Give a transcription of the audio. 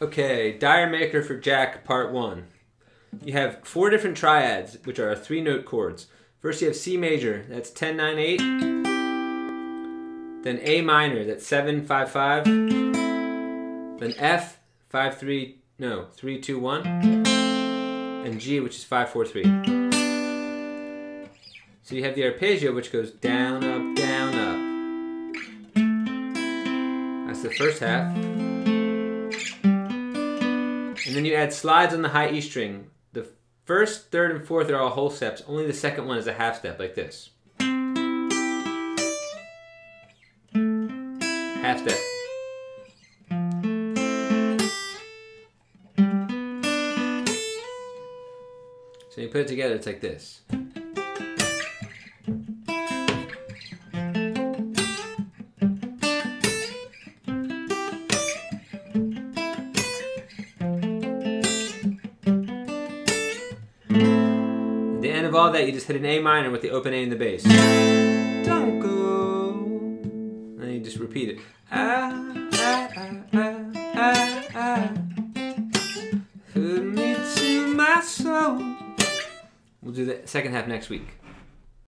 Okay, Dyer Maker for Jack, part one. You have four different triads, which are three note chords. First, you have C major, that's 10 9 8. Then A minor, that's 7 5 5. Then F 5 3, no, 3 2 1. And G, which is 5 4 3. So you have the arpeggio, which goes down, up, down, up. That's the first half. And then you add slides on the high E string. The first, third, and fourth are all whole steps. Only the second one is a half step, like this. Half step. So you put it together, it's like this. Of all that, you just hit an A minor with the open A in the bass. Don't go. And then you just repeat it. Ah, ah, ah, ah, ah, ah. Me to my soul. We'll do the second half next week.